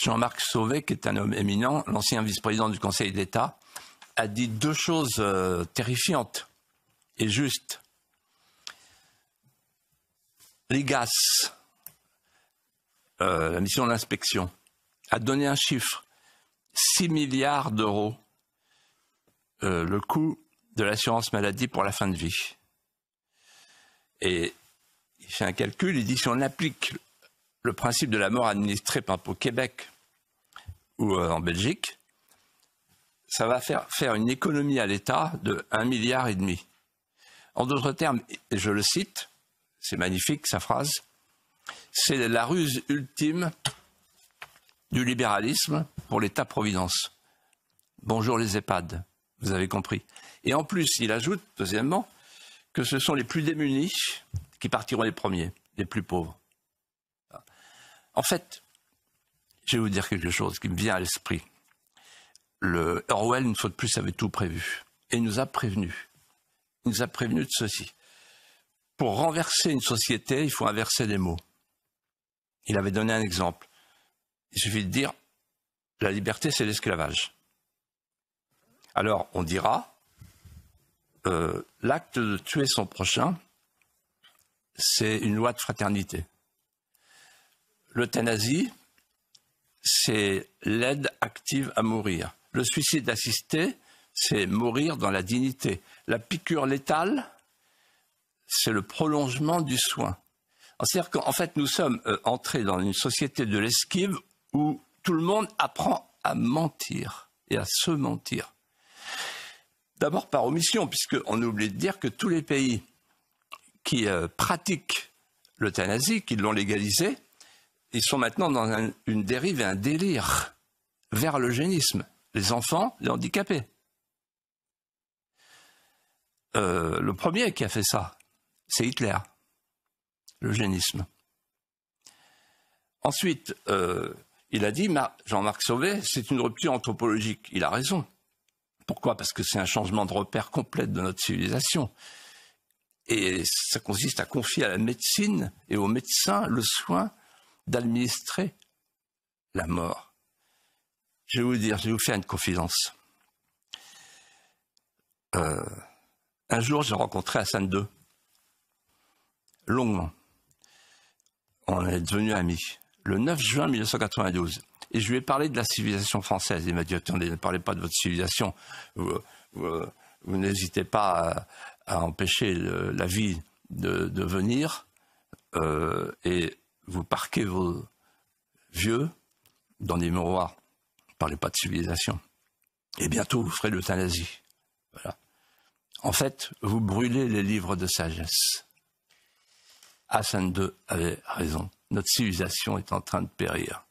Jean-Marc Sauvé, qui est un homme éminent, l'ancien vice-président du Conseil d'État, a dit deux choses euh, terrifiantes et justes. Les GAS, euh, la mission d'inspection, a donné un chiffre 6 milliards d'euros euh, le coût de l'assurance maladie pour la fin de vie. Et il fait un calcul, il dit si on applique le principe de la mort administrée par au Québec ou euh, en Belgique, ça va faire, faire une économie à l'État de 1 milliard et demi. En d'autres termes, et je le cite, c'est magnifique sa phrase, c'est la ruse ultime du libéralisme pour l'État-providence. Bonjour les EHPAD, vous avez compris. Et en plus, il ajoute, deuxièmement, que ce sont les plus démunis qui partiront les premiers, les plus pauvres. En fait, je vais vous dire quelque chose qui me vient à l'esprit. Le Orwell, une fois de plus, avait tout prévu. Et il nous a prévenu. Il nous a prévenu de ceci. Pour renverser une société, il faut inverser les mots. Il avait donné un exemple. Il suffit de dire la liberté, c'est l'esclavage. Alors, on dira euh, l'acte de tuer son prochain, c'est une loi de fraternité. L'euthanasie, c'est l'aide active à mourir. Le suicide assisté, c'est mourir dans la dignité. La piqûre létale, c'est le prolongement du soin. C'est-à-dire qu'en fait, nous sommes euh, entrés dans une société de l'esquive où tout le monde apprend à mentir et à se mentir. D'abord par omission, puisqu'on oublie de dire que tous les pays qui euh, pratiquent l'euthanasie, qui l'ont légalisée, ils sont maintenant dans une dérive et un délire vers l'eugénisme. Les enfants, les handicapés. Euh, le premier qui a fait ça, c'est Hitler, l'eugénisme. Ensuite, euh, il a dit, Jean-Marc Sauvé, c'est une rupture anthropologique. Il a raison. Pourquoi? Parce que c'est un changement de repère complet de notre civilisation. Et ça consiste à confier à la médecine et aux médecins le soin d'administrer la mort. Je vais vous dire, je vais vous faire une confidence. Euh, un jour, j'ai rencontré Hassan II, longuement. On est devenus amis le 9 juin 1992. Et je lui ai parlé de la civilisation française. Il m'a dit, attendez, ne parlez pas de votre civilisation. Vous, n'hésitez pas à, empêcher la vie de, venir. Euh, et vous parquez vos vieux dans des miroirs. Ne parlez pas de civilisation. Et bientôt, vous ferez l'euthanasie. En fait, vous brûlez les livres de sagesse. Hassan II avait raison notre civilisation est en train de périr.